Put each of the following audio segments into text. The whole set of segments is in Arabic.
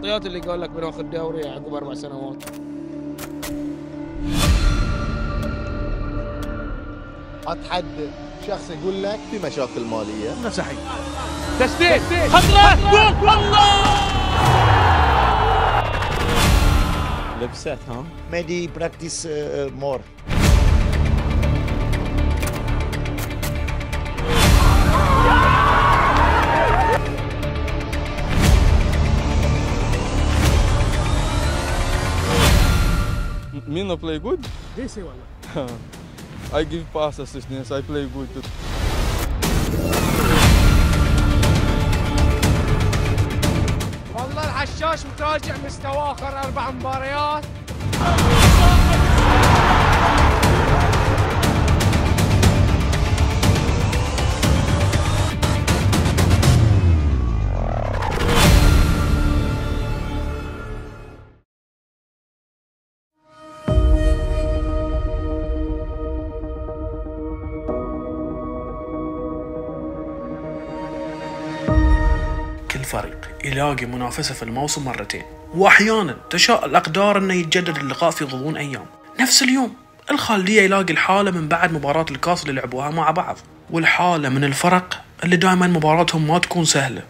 المعطيات اللي قال لك بناخذ دوري عقب أربع سنوات. اتحدى شخص يقول لك في مشاكل مالية. نفسه حي تسديد. خطرة. جول. والله لبست ها maybe practice uh, no play good? ديسي والله I give pass assistance, I play good too. والله الحشاش متراجع مستواه اخر أربع مباريات يلاقي منافسة في الموسم مرتين. وأحيانا تشاء الأقدار أنه يتجدد اللقاء في غضون أيام. نفس اليوم الخالدية يلاقي الحالة من بعد مباراة الكاس اللي لعبوها مع بعض. والحالة من الفرق اللي دائما مباراتهم ما تكون سهلة.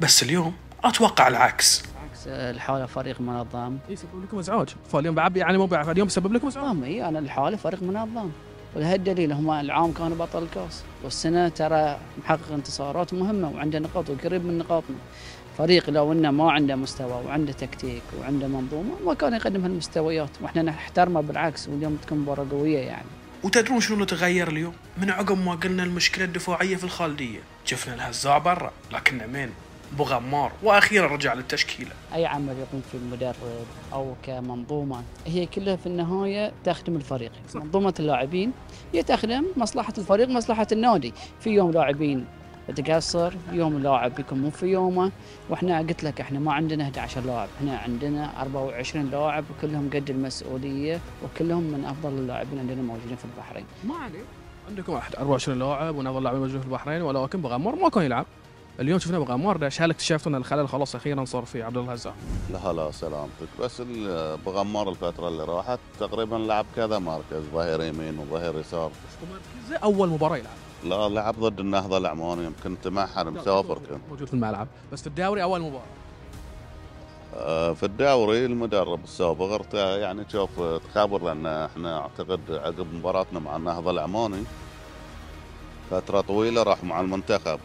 بس اليوم أتوقع العكس. الحالة فريق منظم يسبب لكم إزعاج. فاليوم بعد يعني مو بعد اليوم سبب لكم إزعاج. اي أنا الحالة فريق منظم ولهالدليل هم العام كانوا بطل الكاس. والسنة ترى محقق انتصارات مهمة وعنده نقاط وقريب من نقاطنا. فريق لو إنه ما عنده مستوى وعنده تكتيك وعنده منظومة ما كان يقدم هالمستويات وإحنا نحترمه بالعكس واليوم تكون مباراة قوية يعني وتدرون شنو تغير اليوم؟ من عقب ما قلنا المشكلة الدفاعية في الخالدية شفنا الهزاع برا لكن مين؟ بغمار وأخيرا رجع للتشكيلة أي عمل يقوم فيه المدرب أو كمنظومة هي كلها في النهاية تخدم الفريق. منظومة اللاعبين هي تخدم مصلحة الفريق مصلحة النادي في يوم لاعبين تقصر يوم لاعب بيكون مو في يومه. وإحنا قلت لك إحنا ما عندنا 11 لاعب إحنا عندنا 24 لاعب وكلهم قد المسؤولية وكلهم من أفضل اللاعبين عندنا موجودين في البحرين. ما عليه عندكم واحد 24 لاعب ونظل لاعبين موجودين في البحرين ولكن بغمار ما كان يلعب. اليوم شفنا بغمار ده هل اكتشفتوا إن الخلل خلاص أخيرا صار في عبد الله الهزاع لا لا سلامتك بس بغمار الفترة اللي راحت تقريبا لعب كذا مركز ظهير يمين وظهير يسار. زي أول مباراة يلعب. لا لعب ضد النهضة العماني كنت معهد مسافر كنت موجود في الملعب. بس في الدوري أول مباراة. آه، في الدوري المدرب السابق يعني تشوف تخابر لأن إحنا أعتقد عقب مباراتنا مع النهضة العماني فترة طويلة راح مع المنتخب.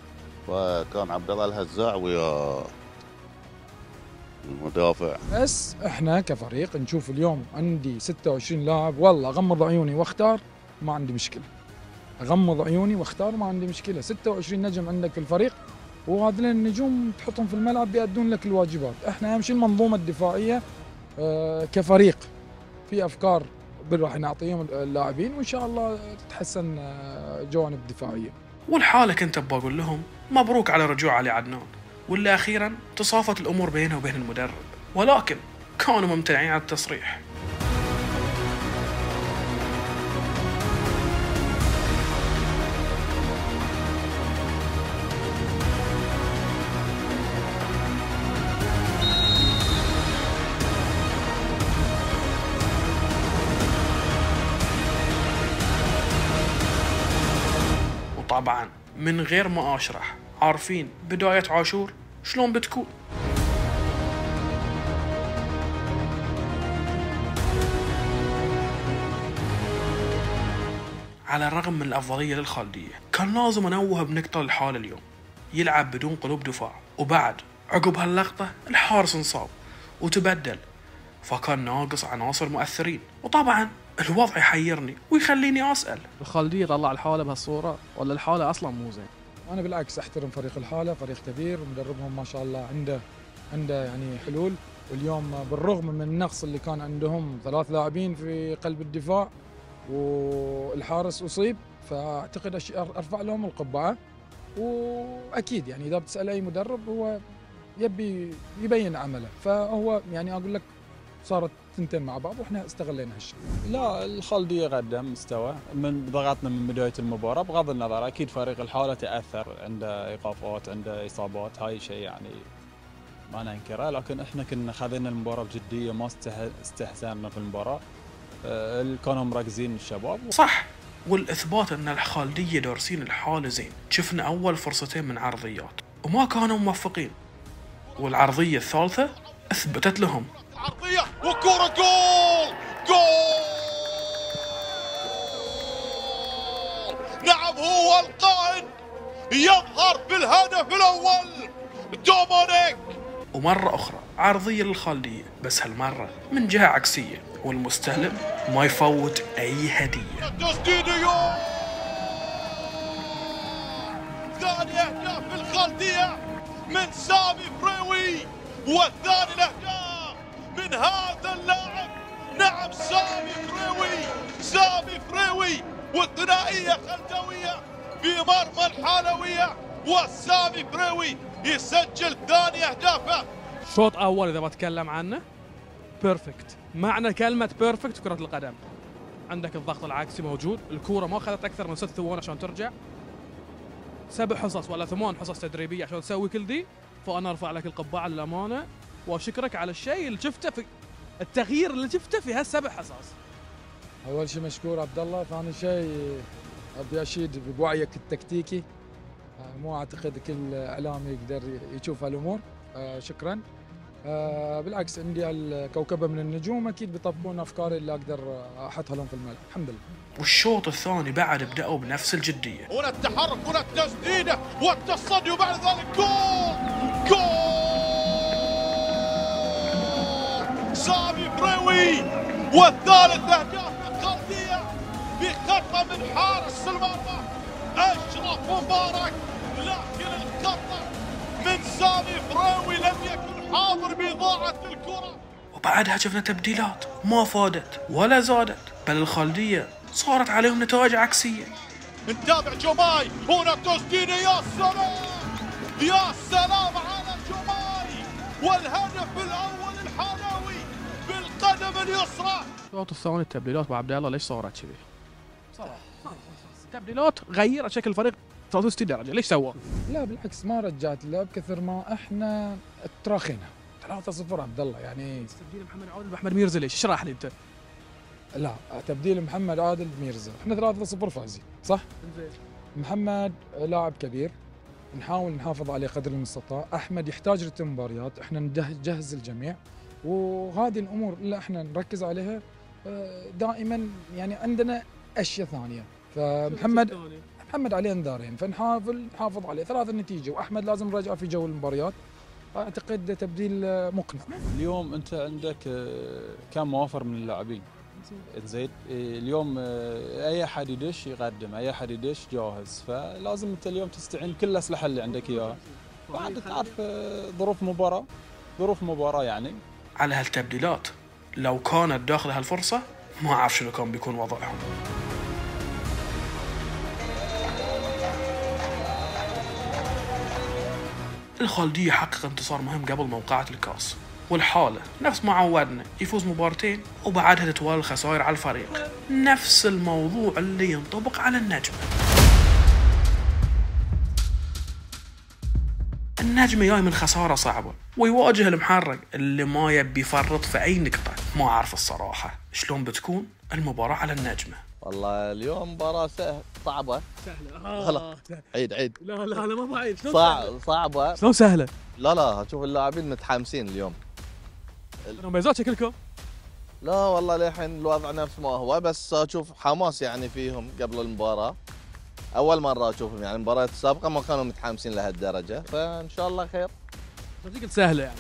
فكان عبد الله الهزاع ويا المدافع. بس إحنا كفريق نشوف اليوم عندي 26 لاعب. والله اغمض عيوني واختار ما عندي مشكلة. اغمض عيوني واختار ما عندي مشكلة. 26 نجم عندك في الفريق وهذول النجوم تحطهم في الملعب بيأدون لك الواجبات. إحنا أهم شيء المنظومة الدفاعية آه كفريق في أفكار راح نعطيهم اللاعبين وإن شاء الله تتحسن آه جوانب دفاعية. والحالة كنت بقول لهم مبروك على رجوع علي عدنان. واللي أخيرا تصافت الأمور بينه وبين المدرب. ولكن كانوا ممتنعين على التصريح. من غير ما أشرح عارفين بداية عاشور شلون بتكون. على الرغم من الأفضلية للخالدية كان لازم أنوه بنقطة للحالة اليوم. يلعب بدون قلوب دفاع وبعد عقب هاللقطة الحارس انصاب وتبدل فكان ناقص عناصر مؤثرين. وطبعا الوضع يحيرني ويخليني أسأل. الخالديه طلع الحالة بهالصورة ولا الحالة أصلا مو زين؟ أنا بالعكس أحترم فريق الحالة فريق كبير ومدربهم ما شاء الله عنده عنده يعني حلول. واليوم بالرغم من النقص اللي كان عندهم ثلاث لاعبين في قلب الدفاع والحارس أصيب فأعتقد أش- أرفع لهم القبعة. وأكيد يعني إذا بتسأل أي مدرب هو يبي يبين عمله. فهو يعني أقول لك صارت تنتين مع بعض وإحنا استغلينا هالشيء. لا الخالدية قدم مستوى. من ضغطنا من بداية المباراة بغض النظر أكيد فريق الحالة تأثر عنده إيقافات عنده إصابات هاي شيء يعني ما ننكره. لكن إحنا كنا خذينا المباراة بجدية ما استه- استهزأنا في المباراة. آه، كانوا مركزين الشباب. صح. والإثبات أن الخالديه دارسين الحالة زين. شفنا أول فرصتين من عرضيات. وما كانوا موفقين. والعرضية الثالثة أثبتت لهم. وكرة جول! جول! نعم هو القائد! يظهر بالهدف الأول! دومونيك ومرة أخرى عرضية للخالدية بس هالمرة من جهة عكسية والمستهلك ما يفوت أي هدية. ثاني أهداف الخالدية من سامي فريوي والثاني الأهداف من هذا اللاعب. نعم سامي فريوي. سامي فريوي والثنائية خلدوية في مرمى الحالوية وسامي فريوي يسجل ثاني أهدافه. شوط أول إذا بتكلم عنه perfect معنى كلمة perfect كرة القدم. عندك الضغط العكسي موجود الكورة ما أخذت أكثر من ست ثواني عشان ترجع. سبع حصص ولا ثمان حصص تدريبية عشان تسوي كل دي. فأنا أرفع لك القبعة للأمانة. واشكرك على الشيء اللي شفته في التغيير اللي شفته في هالسبع حصص أول شيء مشكور عبد الله ثاني شيء أبي أشيد بوعيك التكتيكي. آه، مو أعتقد كل إعلامي يقدر يشوف هالأمور. آه، شكرا. آه، بالعكس عندي الكوكبه من النجوم أكيد بيطبقون أفكاري اللي أقدر أحطها لهم في الملعب الحمد لله. والشوط الثاني بعد بدأوا بنفس الجدية. هنا التحرك هنا التسديدة والتصدي وبعد ذلك. جول! جول! فريوي والثالث أهداف الخلفية بخطة من حارس المرمى. أشرف مبارك لكن الخطة من سامي فريوي لم يكن حاضر بإضاعة الكرة. وبعدها شفنا تبديلات ما فادت ولا زادت بل الخالدية صارت عليهم نتائج عكسية. نتابع جوماي هنا تسديده يا سلام! يا سلام على جوماي والهدف الأول الحلاوي بالقدم اليسرى. الشوط الثاني التبديلات. ابو عبد الله ليش صارت كذي؟ صراحة تبديلات غيرت شكل الفريق. 360 درجه ليش سوى؟ لا بالعكس ما رجعت اللعب كثر ما إحنا تراخينا. 3-0 عبد الله يعني تبديل محمد عادل باحمد ميرزا ليش؟ اشرح لي انت؟ لا تبديل محمد عادل بميرزا. إحنا 3-0 فايزين صح؟ محمد لاعب كبير. نحاول نحافظ عليه قدر المستطاع. أحمد يحتاج رتم مباريات. إحنا نجهز الجميع. وهذه الأمور اللي إحنا نركز عليها آه، دائما يعني عندنا أشياء ثانية. فمحمد محمد عليه انذارين فنحاول نحافظ عليه. ثلاث نتيجة. وأحمد لازم نرجعه في جو المباريات. أعتقد تبديل آه، مقنع. اليوم أنت عندك آه، كم موافر من اللاعبين؟ زين. آه، اليوم أي أحد يدش يقدم. أي أحد يدش جاهز. فلازم أنت اليوم تستعين بكل الأسلحة اللي عندك إياها. بعد تعرف ظروف مباراة. ظروف مباراة يعني. على هالتبديلات. لو كانت داخل هالفرصة ما أعرف شنو كان بيكون وضعهم. الخالدية حقق انتصار مهم قبل موقعة الكاس. والحالة نفس ما عودنا يفوز مبارتين وبعدها تتوالى الخسائر على الفريق. نفس الموضوع اللي ينطبق على النجمة النجم جاي من خسارة صعبة ويواجه المحرق اللي ما يبي يفرط في أي نقطة. ما أعرف الصراحة شلون بتكون المباراة على النجمة. والله اليوم مباراة سهل صعبة. سهلة. لا. عيد عيد. لا لا لا ما بعيد شلون صعب صعبة. شلون سهلة؟ لا لا أشوف اللاعبين متحمسين اليوم. انهم بيزات شكلكم؟ لا والله للحين الوضع نفس ما هو بس أشوف حماس يعني فيهم قبل المباراة. أول مرة أشوفهم يعني المباريات السابقة ما كانوا متحمسين لهالدرجة فإن شاء الله خير. صدق سهلة يعني.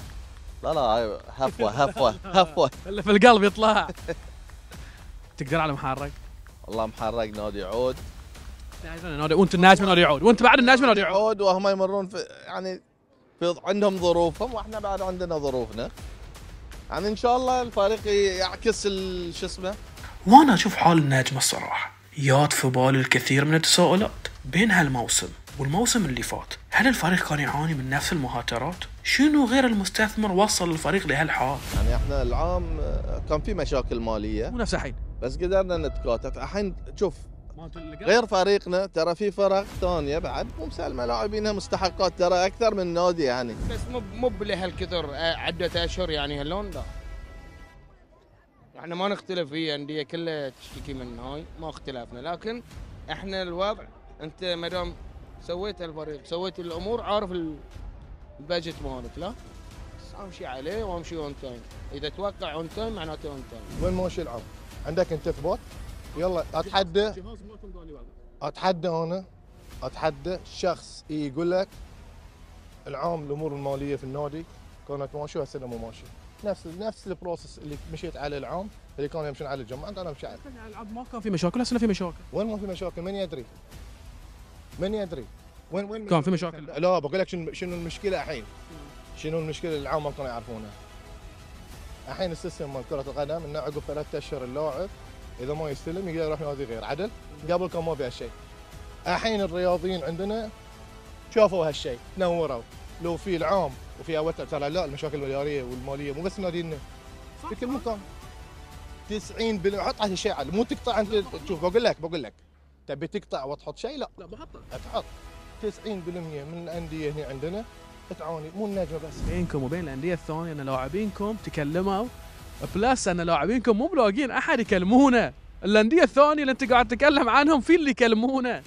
لا لا هاي هفوة هفوة هفوة. اللي في القلب يطلع. تقدر على محرق. والله محرق نادي يعود. نادي وأنت الناجم نادي يعود. وأنت بعد الناجم نادي يعود. يعود وهم يمرون في يعني في عندهم ظروفهم وإحنا بعد عندنا ظروفنا. يعني إن شاء الله الفريق يعكس ال- شو اسمه؟ وأنا أشوف حال النجمة الصراحة. يات في بالي الكثير من التساؤلات بين هالموسم والموسم اللي فات. هل الفريق كان يعاني من نفس المهاترات؟ شنو غير المستثمر وصل الفريق لهالحال؟ يعني إحنا العام آه، كان في مشاكل مالية. مو نفس الحين. بس قدرنا نتكاتف. الحين شوف غير فريقنا ترى في فرق ثانية بعد. مو مسالمه لاعبينها مستحقات. ترى أكثر من نادي يعني. بس مو مو بلهالكثر آه، عدة أشهر يعني هاللون؟ لا. إحنا ما نختلف هي اندية كلها تشتكي من هاي ما اختلافنا لكن إحنا الوضع انت ما دام سويت الفريق سويت الأمور عارف ال- ال budget مالك لا؟ امشي عليه وامشي on time اذا توقع on time معناته on time وين ماشي العام؟ عندك انت ثبات؟ يلا أتحدى. أتحدى أنا أتحدى. شخص يقول لك العام الأمور المالية في النادي كانت ماشية وهسه مو ماشية. نفس نفس ال process اللي مشيت عليه العام اللي كانوا يمشون على الجمعة. أنا امشي عليه الالعاب ما كان في مشاكل. هسه في مشاكل. وين ما في مشاكل؟ من يدري؟ من يدري؟ وين وين كان في مشاكل؟ لا بقول لك شنو شنو المشكلة الحين؟ شنو المشكلة اللي العام ما كانوا يعرفونها؟ الحين السيستم مال كرة القدم إنه عقب ثلاث أشهر اللاعب إذا ما يستلم يقدر يروح نادي غير. عدل؟ قبل كان ما في هالشيء. الحين الرياضيين عندنا شافوا هالشيء نوروا. لو في العام وفي اول ترى لا المشاكل الاداريه والمالية مو بس نادينا في كل مكان. 90 بال حط الشيء عادي مو تقطع انت شوف بقول لك بقول لك. تبي تقطع وتحط شيء؟ لا. لا بحطه. تحط. 90% من الأندية هنا عندنا تعاني مو النجمة بس. بينكم وبين الأندية الثانية ان لاعبينكم تكلموا. plus ان لاعبينكم مو ملاقين أحد يكلمونه الأندية الثانية اللي أنت قاعد تتكلم عنهم في اللي يكلمونه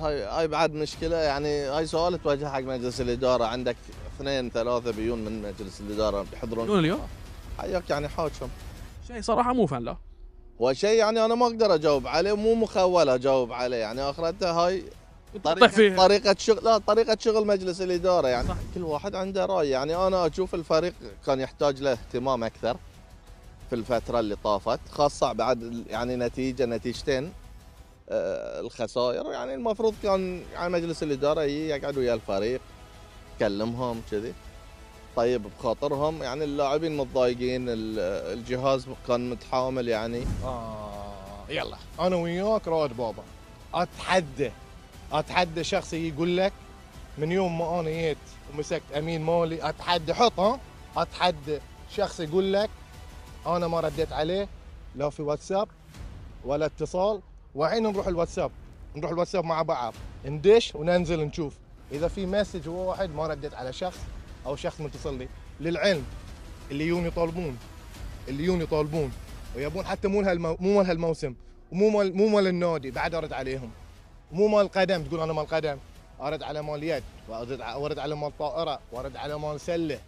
هاي هاي بعد مشكلة يعني هاي سؤال توجه حق مجلس الإدارة. عندك اثنين ثلاثة بيون من مجلس الإدارة بيحضرون. اليوم؟ حياك يعني حاكم شيء صراحة مو فن لا. هو شيء يعني أنا ما أقدر أجاوب عليه مو مخول أجاوب عليه. يعني أخرته هاي طريقة طريقة شغل لا طريقة شغل مجلس الإدارة. يعني صح. كل واحد عنده رأي. يعني أنا أشوف الفريق كان يحتاج له اهتمام أكثر في الفترة اللي طافت خاصة بعد يعني نتيجة نتيجتين آه، الخسائر. يعني المفروض كان يعني مجلس الإدارة يجي يقعد ويا الفريق. يكلمهم كذي. طيب بخاطرهم يعني اللاعبين متضايقين ال- الجهاز كان متحامل يعني. آه يلا. أنا وياك رائد بابا. أتحدى أتحدى شخص يقول لك من يوم ما أنا جيت ومسكت أمين مالي أتحدى حط ها؟ أتحدى شخص يقول لك أنا ما رديت عليه لا في واتساب ولا اتصال. وحين نروح الواتساب. نروح الواتساب مع بعض. ندش وننزل نشوف. إذا في مسج واحد ما رديت على شخص أو شخص متصل لي للعلم اللي يجون يطالبون اللي يجون يطالبون ويبون حتى مو هالمو... مو مال هالموسم ومو مال مو مال النادي بعد أرد عليهم. مو مال قدم تقول أنا مال قدم. أرد على مال يد وارد على مال طائرة وأرد على مال سلة.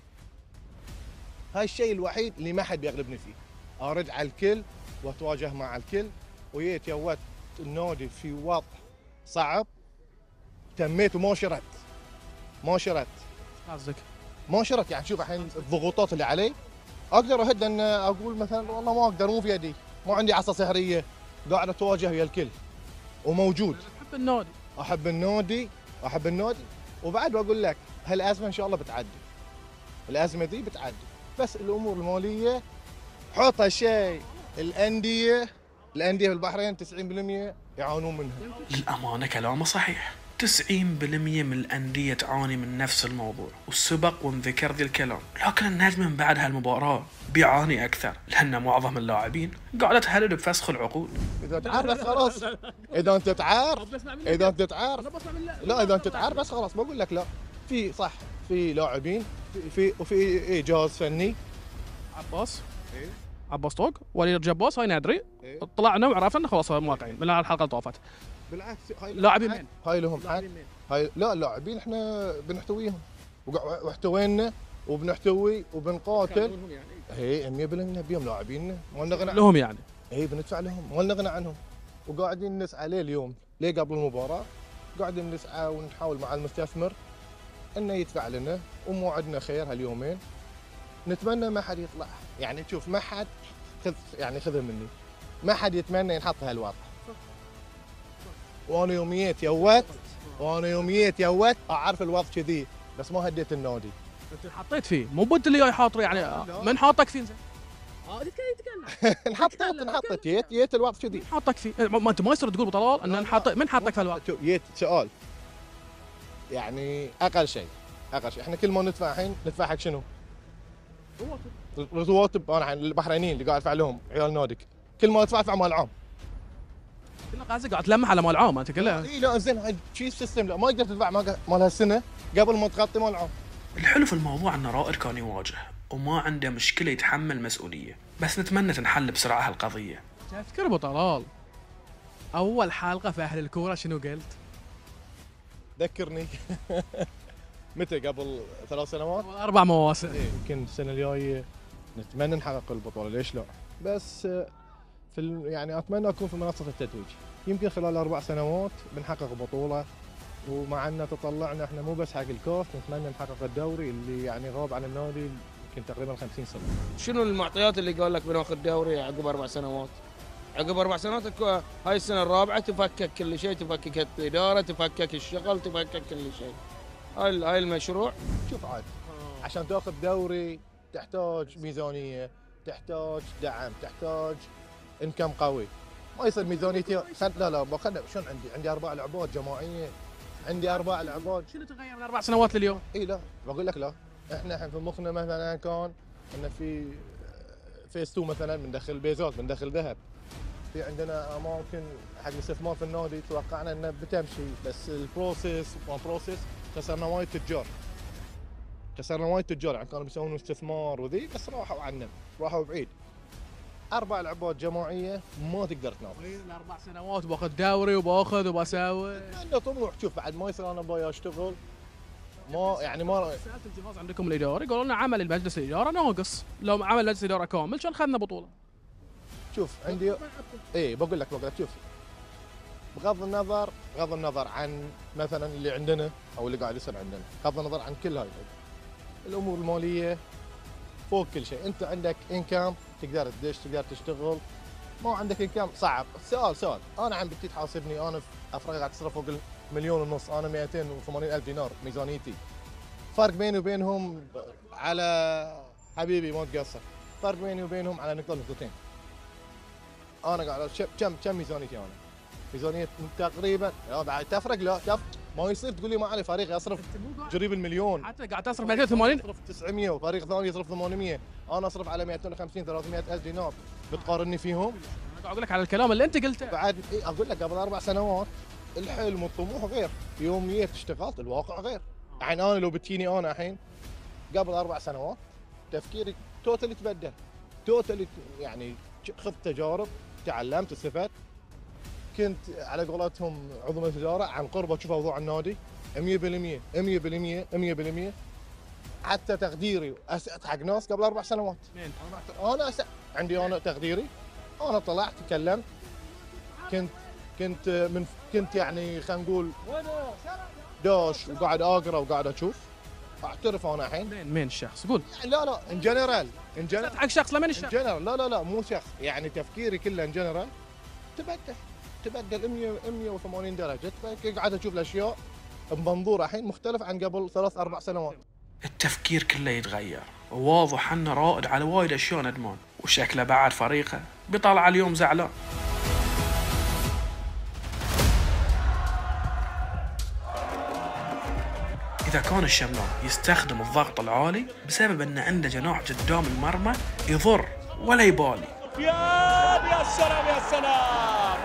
هاي الشيء الوحيد اللي ما حد بيغلبني فيه. أرد على الكل وأتواجه مع الكل. وجيت يوت النادي في وضع صعب تميت وما شرت ما شرت قصدك. ما شرت يعني شوف الحين الضغوطات اللي علي أقدر أهد أن أقول مثلا والله ما أقدر مو في يدي ما عندي عصا سحرية قاعد أتواجه ويا الكل. وموجود. تحب النادي أحب النادي أحب النادي وبعد بقول لك هالأزمة إن شاء الله بتعدي. الأزمة دي بتعدي. بس الأمور المالية حط هالشيء. الأندية الأندية في البحرين 90% يعانون منها. للأمانة كلامه صحيح. 90% من الأندية تعاني من نفس الموضوع وسبق وانذكر ذي الكلام. لكن النجم من بعد هالمباراة بيعاني أكثر لأن معظم اللاعبين قاعدة تهدد بفسخ العقود إذا تعار بس خلاص. إذا أنت تعار إذا أنت تعار لا إذا أنت تعار بس خلاص بقول لك لا. في صح في لاعبين في في وفي إيه جهاز فني. عباس. عباس طوق وليد جباس هاي ندري طلعنا وعرفنا خلاص مواقعين من الحلقة اللي طافت. بالعكس هاي لاعبين مين؟ هاي لهم حق. هاي لا اللاعبين إحنا بنحتويهم. واحتوينا وبنحتوي وبنقاتل. هي 100% بيهم لاعبين. ما نغنى لهم يعني. اي بندفع لهم. ما نغنى عنهم. وقاعدين نسعى ليه اليوم؟ ليه قبل المباراة؟ قاعدين نسعى ونحاول مع المستثمر إنه يدفع لنا. وموعدنا خير هاليومين. نتمنى ما حد يطلع. يعني تشوف ما حد خذ يعني خذها مني. ما حد يتمنى ينحط هالوضع. وأنا يوم جيت يوت وأنا يوم جيت يوت أعرف الوضع كذي بس ما هديت النادي. أنت حطيت فيه مو انت اللي جاي حاطر يعني من حاطك فيه زين انحطت انحطت جيت جيت الوضع كذي. حاطك فيه. ما أنت ما يصير تقول بطلال إن نحط من حطك في الوقت جيت سؤال. يعني أقل شيء أقل شيء. إحنا كل ما ندفع الحين ندفع حق شنو؟ رواتب. أنا الحين البحرينيين اللي قاعد ادفع لهم عيال نادك كل ما أدفع أدفع مال العام كله قاعد قاعد تلمح على مال عام أنت كلها. إي لا زين هاي شي system لا ما يقدر تدفع مال هالسنة قبل ما تغطي مال العام الحلو في الموضوع إن رائد كان يواجه وما عنده مشكلة يتحمل مسؤولية بس نتمنى تنحل بسرعة هالقضية. تذكر أبو طلال؟ أول حلقة في أهل الكورة شنو قلت؟ ذكرني. متى؟ قبل ثلاث سنوات؟ أربع مواسم. يمكن السنة الجاية. نتمنى نحقق البطولة ليش لا؟ بس في يعني أتمنى أكون في منصة التتويج. يمكن خلال أربع سنوات بنحقق بطولة ومع أن تطلعنا إحنا مو بس حق الكاس نتمنى نحقق الدوري اللي يعني غاب عن النادي يمكن تقريبا 50 سنة. شنو المعطيات اللي قال لك بناخذ دوري عقب أربع سنوات؟ عقب أربع سنوات هاي السنة الرابعة تفكك كل شيء تفكك الإدارة تفكك الشغل تفكك كل شيء. هاي هاي المشروع. شوف عاد عشان تأخذ دوري تحتاج ميزانية تحتاج دعم تحتاج انكم قوي. ما يصير ميزانيتي خل... لا لا خل... شلون عندي؟ عندي أربع لعبات جماعية. عندي أربع لعبات. شنو تغير من أربع سنوات لليوم؟ إي لا بقول لك لا. إحنا الحين في مخنا مثلا كان انه في phase 2 مثلا بندخل بيزات بندخل ذهب. في عندنا أماكن حق الاستثمار في النادي توقعنا إنه بتمشي بس ال process ما process خسرنا وايد تجار. خسرنا وايد تجار يعني كانوا بيسوون استثمار وذي بس راحوا عنا راحوا بعيد. أربع لعبات جماعية ما تقدر تنافس. أربع سنوات بأخذ دوري وبأخذ وبسوي عنده طموح. شوف بعد ما يصير أنا باي أشتغل ما يعني ما سألت الجهاز عندكم الاداري قالوا لنا عمل المجلس الإدارة ناقص. لو عمل مجلس الإدارة كامل كان خذنا بطولة؟ شوف عندي اي بقول لك بقول لك. شوف بغض النظر بغض النظر عن مثلا اللي عندنا أو اللي قاعد يصير عندنا. بغض النظر عن كل هاي. الأمور المالية فوق كل شيء. أنت عندك انكم تقدر تدش تقدر تشتغل. ما عندك انكم صعب. سؤال سؤال. أنا عم بتي تحاسبني أنا أفريقيا قاعد تصرف فوق المليون ونص أنا 280 ألف دينار ميزانيتي. فرق بيني وبينهم على حبيبي ما تقصر. فرق بيني وبينهم على نقطة نقطتين. أنا قاعد كم كم ميزانيتي أنا؟ ميزانية تقريبا لا بعد تفرق لا تف ما يصير تقول لي ما علي فريق يصرف قريب المليون. حتى قاعد تصرف 280 يصرف 900 وفريق ثاني يصرف 800 أنا أصرف على 250 300 ألف دينار. بتقارني فيهم؟ أنا قاعد أقول لك على الكلام اللي أنت قلته. بعد إيه أقول لك قبل أربع سنوات الحلم والطموح غير. يوم جيت اشتغلت الواقع غير. يعني أنا لو بتجيني أنا الحين قبل أربع سنوات تفكيري توتالي تبدل. توتالي يعني خذت تجارب تعلمت استفدت. كنت على قولتهم عضو مجلس اداره عن قرب أشوف أوضاع النادي. 100% 100% 100% حتى تقديري اسأت حق ناس قبل أربع سنوات. أنا أسأت عندي أنا تقديري. أنا طلعت تكلمت. كنت كنت من كنت يعني خلينا نقول داش وقاعد أقرأ وقاعد أشوف. أعترف أنا الحين. مين؟ مين الشخص؟ قول. لا لا in general in general حق شخص لمن ان الشخص؟ جنرال لا لا لا مو شخص. يعني تفكيري كله in general تبدل تبدل 100 180 درجة. تبدل- قاعد أشوف الأشياء؟ بمنظور الحين مختلف عن قبل ثلاث أربع سنوات. التفكير كله يتغير. وواضح انه رائد على وايد أشياء ندمان. وشكله بعد فريقه بيطلع اليوم زعلان. إذا كان الشملان يستخدم الضغط العالي بسبب أن عنده جناح قدام المرمى يضر ولا يبالي. سفيان يا سلام يا سلام.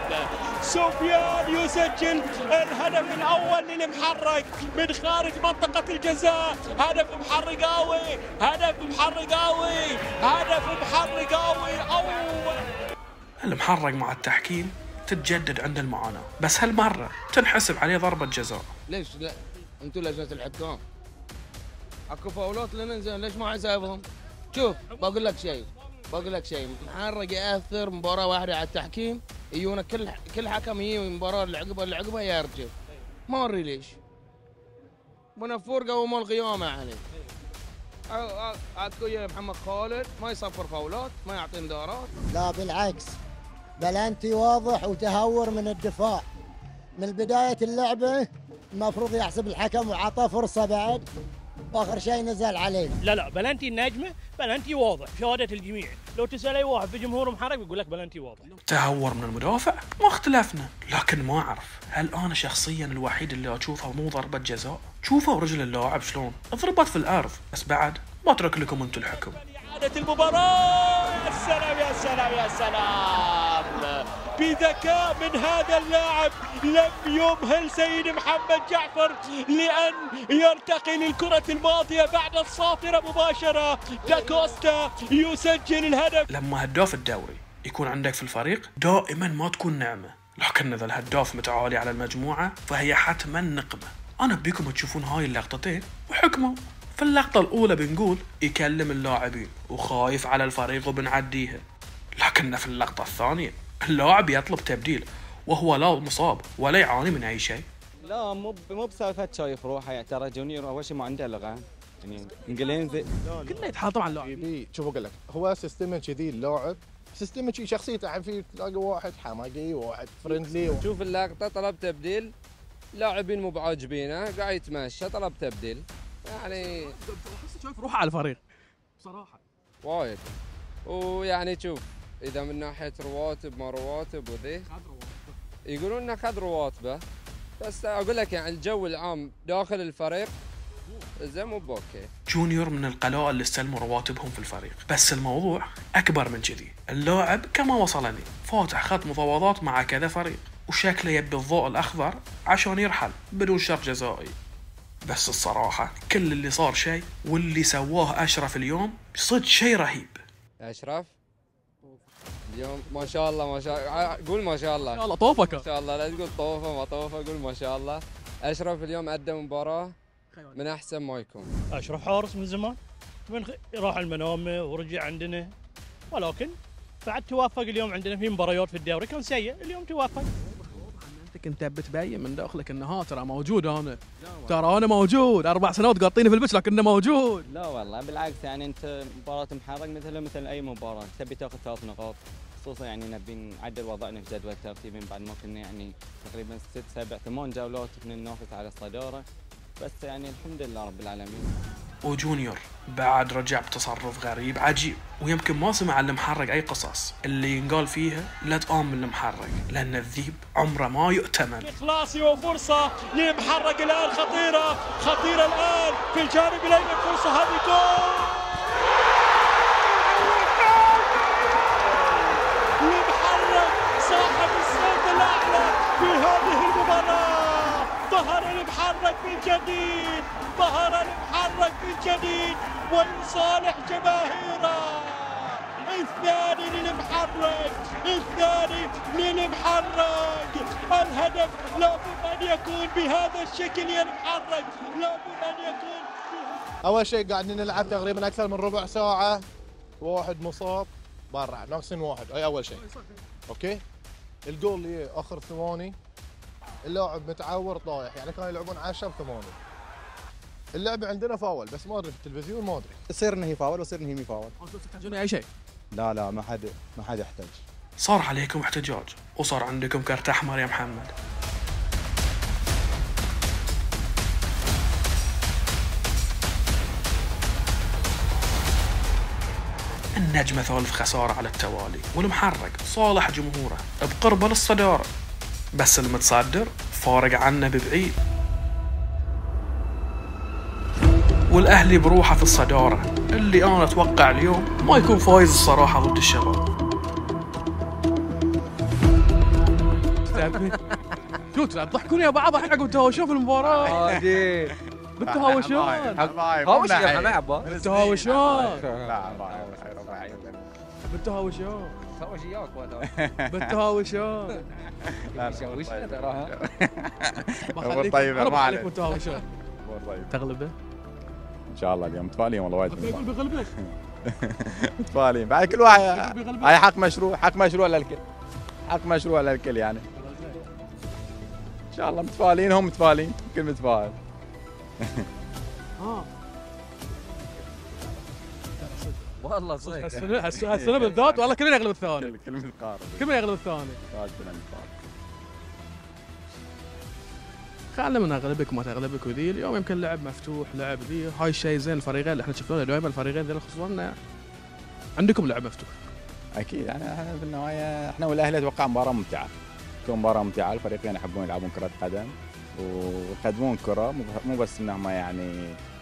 سفيان يسجل الهدف الأول للمحرك من خارج منطقة الجزاء. هدف محرقاوي هدف محرقاوي هدف محرقاوي. أول. المحرق مع التحكيم تتجدد عند المعاناة بس هالمرة تنحسب عليه ضربة جزاء. ليش لا؟ أنتم لجنة الحكام. أكو فاولات لنا زين ليش ما حسابهم؟ شوف بقول لك شيء. بقول لك شيء محرق يأثر مباراة واحدة على التحكيم يجونا كل كل حكم يجي المباراه اللي عقبها اللي عقبها يرجف ما ادري ليش. منفور قوم القيامة أ- أكو يا محمد خالد ما يصفر فاولات ما يعطي انذارات لا بالعكس. بلنتي واضح وتهور من الدفاع. من بداية اللعبة المفروض يحسب الحكم وعطى فرصة بعد. واخر شيء نزل عليه. لا لا بلنتي النجمه بلنتي واضح شهادة الجميع. لو تسأل أي واحد في جمهور محرك بيقول لك بلنتي واضح. تهور من المدافع ما اختلفنا. لكن ما أعرف هل أنا شخصيا الوحيد اللي اشوفها مو ضربة جزاء؟ شوفوا رجل اللاعب شلون. ضربت في الأرض. بس بعد ما أترك لكم أنتم الحكم. عادة المباراة! يا سلام يا سلام يا سلام! بذكاء من هذا اللاعب. لم يمهل سيد محمد جعفر لأن يرتقي للكرة الماضية بعد الصافرة مباشرة. داكوستا يسجل الهدف. لما هداف الدوري يكون عندك في الفريق دائما ما تكون نعمة لكن إذا الهداف متعالي على المجموعة فهي حتما نقمة أنا بيكم تشوفون هاي اللقطتين وحكموا في اللقطة الأولى بنقول يكلم اللاعبين وخايف على الفريق وبنعديها لكن في اللقطة الثانية اللاعب يطلب تبديل وهو لا مصاب ولا يعاني من أي شيء. لا مو مو بسالفة شايف روحه يعني ترى جونيور أول شيء ما عنده لغه يعني إنجليزي. كله يتحاط مع اللاعب. شوف أقول لك هو سيستم كذي اللاعب سيستم شخصيته يعني في تلاقي واحد حماقي وواحد فرندلي شوف اللقطة طلب تبديل. لاعبين مو بعاجبينه قاعد يتمشى طلب تبديل. يعني شوف روح على الفريق. بصراحه وايد. ويعني شوف إذا من ناحية رواتب ما رواتب وذي. يقولون إنه خذ رواتبه بس أقول لك يعني الجو العام داخل الفريق زين مو بوكي جونيور من القلائل اللي استلموا رواتبهم في الفريق. بس الموضوع أكبر من كذي. اللاعب كما وصلني فاتح خط مفاوضات مع كذا فريق وشكله يبي الضوء الأخضر عشان يرحل بدون شرط جزائي. بس الصراحة كل اللي صار شيء واللي سواه أشرف اليوم صدق شيء رهيب. أشرف؟ اليوم ما شاء الله ما شاء الله. قول ما شاء الله. ما شاء الله طوفك. ما شاء الله لا تقول طوفة ما طوفة قول ما شاء الله. أشرف اليوم أدى مباراة من أحسن ما يكون. أشرف حارس من زمان. من خ... راح المنامة ورجع عندنا. ولكن بعد توافق اليوم عندنا في مباريات في الدوري. كان سيء اليوم توافق. أنت كنت بتبين من داخلك إنه ها ترى موجود أنا ترى أنا موجود. أربع سنوات قاطيني في البتش لكنه موجود. لا والله بالعكس يعني أنت مباراة محرق مثل مثل أي مباراة. تبي تاخذ ثلاث نقاط. خصوصا يعني نبي نعدل وضعنا في جدول الترتيب من بعد ما كنا يعني تقريبا ست سبع ثمان جولات كنا ننافس على الصداره بس يعني الحمد لله رب العالمين. وجونيور بعد رجع بتصرف غريب عجيب ويمكن ما سمع المحرق أي قصص. اللي ينقال فيها لا تآمن المحرق لأن الذيب عمره ما يؤتمن. إخلاصي وفرصة لمحرق الآن خطيرة خطيرة الآن في الجانب الأيمن فرصة هذه جول! جديد ظهر المحرك من جديد ولصالح جماهيره. الثاني للمحرك الثاني للمحرك. الهدف لابد أن يكون بهذا الشكل يا المحرك لابد أن يكون أول شيء قاعدين نلعب تقريبا أكثر من ربع ساعة. واحد مصاب برا ناقصين واحد أي أول شيء. okay ال goal اللي آخر ثواني. اللاعب متعور طايح يعني كانوا يلعبون 10 8 اللعبه عندنا فاول بس ما أدري في التلفزيون ما أدري. يصير إنه هي فاول ويصير إنه هي مي فاول. تحتاجون أي شيء؟ لا لا ما حد ما حد يحتاج. صار عليكم احتجاج وصار عندكم كرت أحمر يا محمد. النجمة ثالث خسارة على التوالي والمحرق صالح جمهوره بقربه للصدارة بس المتصدر فارق عنه ببعيد. والأهلي بروحه في الصدارة اللي أنا أتوقع اليوم ما يكون فايز الصراحة ضد الشباب. شو تضحكون يا بعض الحين عقب تهاوشون في المباراة. عادي. بالتهاوشون هاوش يا. حبايب بالتهاوشون لا بالتهاوشون هاوش اياك بالتهاوشون يشوشنا تراها بخليك- طيب أنا ما بخليك عليك بالتهاوشون أمور طيبة. تغلبه إن شاء الله اليوم متفائلين والله وايد يقول بيغلبك متفائلين بعد كل واحد هاي حق مشروع حق مشروع للكل. حق مشروع للكل يعني. إن شاء الله متفائلين هم متفائلين. كل متفائل. ها والله صدق. هالسنه بالذات والله كلنا يغلب الثاني. كل متقارب كلنا يغلب الثاني. خلنا من أغلبك وما تغلبك وذي اليوم يمكن لعب مفتوح لعب ذي. هاي الشيء زين الفريقين اللي إحنا شفناه دائما الفريقين ذي خصوصا عندكم لعب مفتوح؟ أكيد يعني إحنا في النهاية. إحنا والأهلي أتوقع مباراة ممتعة. تكون مباراة ممتعة الفريقين يحبون يلعبون كرة قدم. ويقدمون كرة. مو- مو بس انهم يعني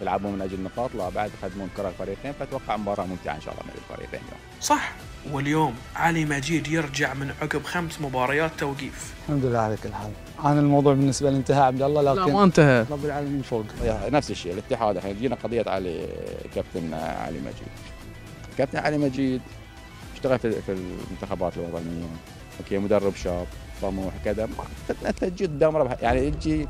يلعبون من أجل النقاط لا بعد يقدمون كرة الفريقين فأتوقع مباراة ممتعة إن شاء الله بين الفريقين اليوم. صح. واليوم علي مجيد يرجع من عقب خمس مباريات توقيف. الحمد لله على كل حال. أنا الموضوع بالنسبة لي انتهى عبد الله لكن لا ما انتهى. رب العالمين فوق. نفس الشيء الاتحاد الحين. جينا قضية علي كابتن علي مجيد. كابتن علي مجيد اشتغل في في المنتخبات الوطنيه أوكي مدرب شاب. طموح كذا ما انت تجي قدام ربح يعني تجي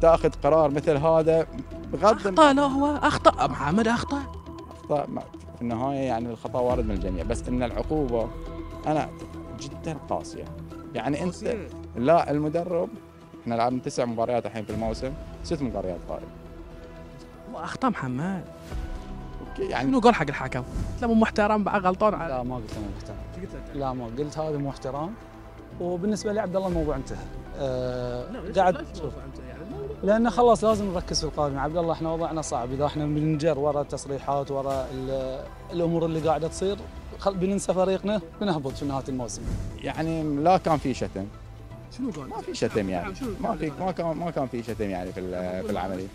تأخذ قرار مثل هذا بغض أخطأ لا هو أخطأ محمد أخطأ. اخطاء ما- في النهاية يعني الخطأ وارد من الجميع. بس إن العقوبة أنا جدا قاسية. يعني أنت لا المدرب إحنا لعبنا تسع مباريات الحين في الموسم ست مباريات غائب هو اخطا محمد. أوكي يعني شنو قول حق الحكم؟ لا مو محترم بقى غلطان على لا ما قلت أنا محترم. لا ما قلت هذا مو احترام وبالنسبة لي عبد الله الموضوع انتهى. أه قاعد شوف لأن خلاص لازم نركز في القادم عبد الله إحنا وضعنا صعب. إذا إحنا بننجر ورا التصريحات ورا ال- الأمور اللي قاعدة تصير خل- بننسى فريقنا بنهبط في نهاية الموسم. يعني لا كان في شتم. شنو قال؟ ما في شتم يعني. ما في ما كان ما كان في شتم يعني في في العملية.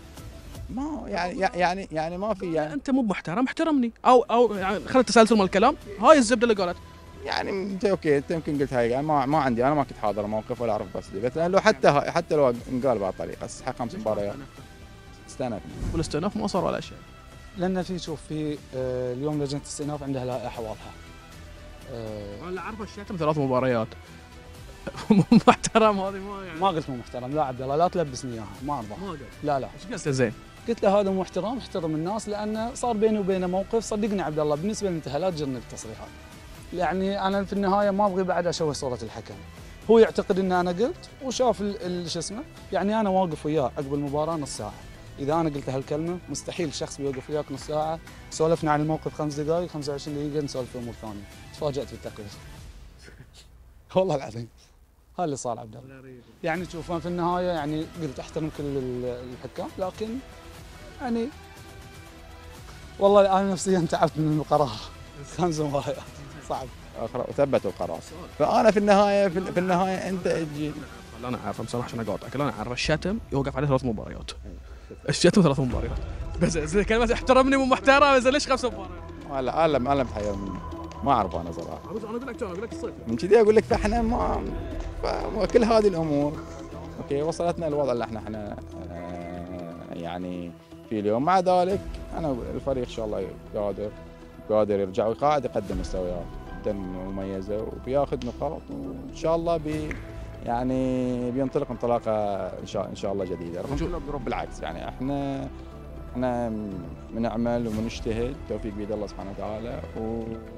ما يعني يعني يعني ما في يعني. أنت مو محترم احترمني. أو أو يعني خلينا تسلسل مال الكلام. هاي الزبدة اللي قالت. يعني انت أوكي انت يمكن قلت هاي يعني ما ما عندي أنا ما كنت حاضر الموقف ولا اعرف بس بس لو حتى حتى لو انقال بهالطريقه استحق خمس مباريات. استانف والاستئناف ما صار ولا شيء. لأن في شوف في آه، اليوم لجنة الاستئناف عندها لائحة واضحة. أنا اللي اعرفه الشتم ثلاث مباريات؟ مو محترم هذه ما يعني. ما قلت مو محترم لا عبد الله لا تلبسني إياها ما أرضى. ما قلت. لا لا. إيش قلت زين؟ قلت له هذا مو احترام احترم الناس لأنه صار بيني وبينه موقف صدقني عبد الله بالنسبة للانتهاء لا تجرني التصريحات يعني أنا في النهاية ما أبغي بعد اشوه صورة الحكم. هو يعتقد إن أنا قلت وشاف شو اسمه؟ يعني أنا واقف وياه عقب المباراة نص ساعة. إذا أنا قلت هالكلمة مستحيل شخص بيوقف وياك نص ساعة. سولفنا عن الموقف خمس دقائق 25 دقيقة نسولف في أمور ثانية. تفاجأت في التقرير. والله العظيم. هذا اللي صار عبد الله. يعني شوف أنا في النهاية يعني قلت أحترم كل ال- الحكام لكن يعني والله أنا نفسيا تعبت من القرار. خمس مباريات صعب. وثبتوا القرار فأنا في النهايه في, في النهاية أنت تجي. لا أنا عارف بصراحة عشان أقاطعك. لا أنا عارف الشتم يوقف عليه ثلاث مباريات. الشتم ثلاث مباريات. بس زي كلمة احترمني مو محترم زين ليش خمس مباريات؟ أنا أنا متحير منه ما أعرف أنا صراحة. أنا أقول لك أنا أقول لك الصيف من كذي أقول لك فإحنا ما كل هذه الأمور. أوكي وصلتنا الوضع اللي إحنا إحنا آه، يعني في اليوم. مع ذلك أنا الفريق إن شاء الله قادر قادر يرجع وقاعد يقدم مستويات جدا مميزة وبياخذ نقاط وإن شاء الله بي يعني بينطلق انطلاقة إن شاء إن شاء الله جديدة. رغم كل الظروف بالعكس يعني إحنا إحنا بنعمل وبنجتهد توفيق بيد الله سبحانه وتعالى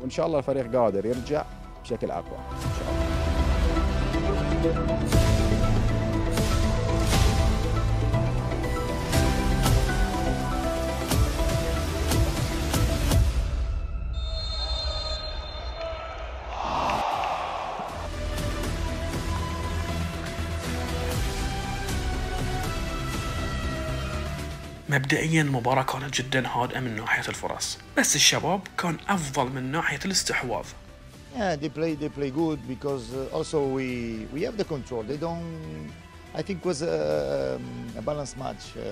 وإن شاء الله الفريق قادر يرجع بشكل أقوى إن شاء الله. مبدئيا المباراة كانت جدا هادئة من ناحية الفرص بس الشباب كان أفضل من ناحية الاستحواذ Yeah, they play they play good because uh, also we we have the control. They don't. I think it was a, um, a balanced match. Uh,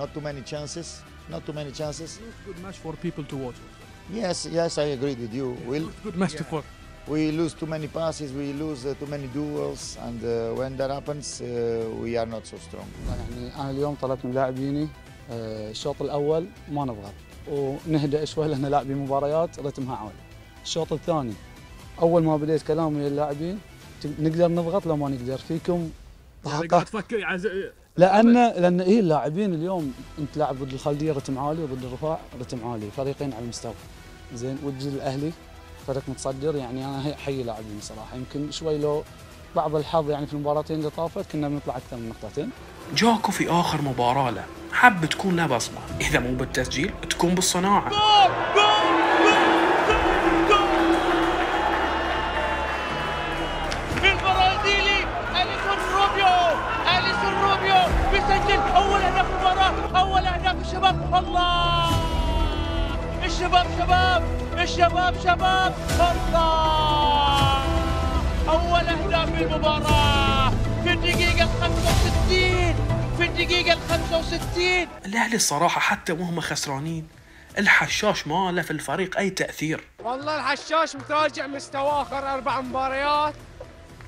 not too many chances. Not too many chances. good match for people to watch Yes, yes, I agree with you. We'll, good match to watch we lose too many passes. We lose uh, too many duels, and uh, when that happens, uh, we are not so strong. يعني أنا اليوم طلبت من لاعبيني آه، الشوط الأول ما نضغط ونهدأ شوي لأن لاعبين مباريات رتمها عالي. الشوط الثاني أول ما بديت كلامي للاعبين ت- نقدر نضغط لو ما نقدر؟ فيكم يعني. قاعد تفكر يعني لأن لأن إيه اللاعبين اليوم أنت لاعب ضد الخالديه رتم عالي وضد الرفاع رتم عالي. فريقين على المستوى. زين وتجي الاهلي فريق متصدر يعني أنا احيي لاعبين صراحة. يمكن شوي لو بعض الحظ يعني في المباراتين اللي طافت كنا بنطلع أكثر من نقطتين. جاكو في آخر مباراة له. حب تكون له بصمة. إذا مو بالتسجيل تكون بالصناعة. البرازيلي أليسون روبيو. أليسون روبيو بيسجل المباراة. أول أهداف الشباب. الله! الشباب شباب! الشباب شباب! الله! أول أهداف المباراة. في الدقيقة 65 في الدقيقة ال 65 الأهلي الصراحة حتى وهم خسرانين الحشاش ما له في الفريق أي تأثير. والله الحشاش متراجع مستواه آخر أربع مباريات.